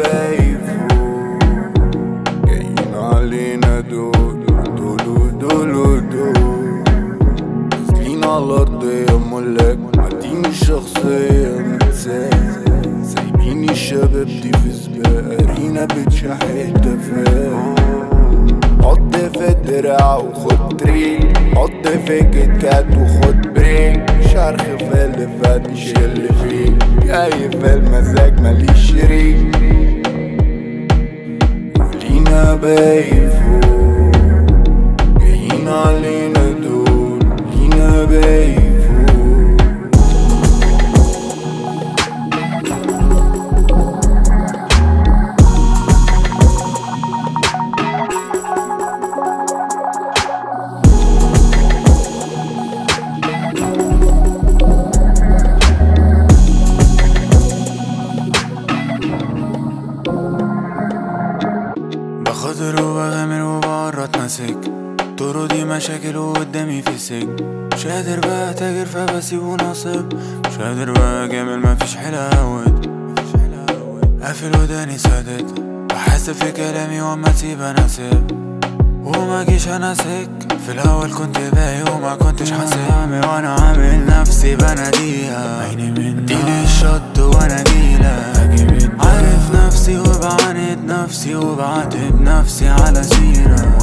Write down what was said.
بايفو جايين علينا دول دول دول دول. شرخ في اللي فات مش اللي فيه. جاي في المزاج ماليش شريك baby. بخاطر وبغامر وبعرض ماسك طرودي مشاكل وقدامي في سجن مش قادر بقى تاجر فبسيب ونصب مش قادر بقى جامل مفيش حلاوة قافل وداني سادت. بحس في كلامي وما تسيب أنا سيب وما جيش أنا سك في الأول كنت باقي وما كنتش حاسس وأنا عامل نفسي بناديها عيني من ديلي الشط نفسي وبعاتب نفسي على سيرة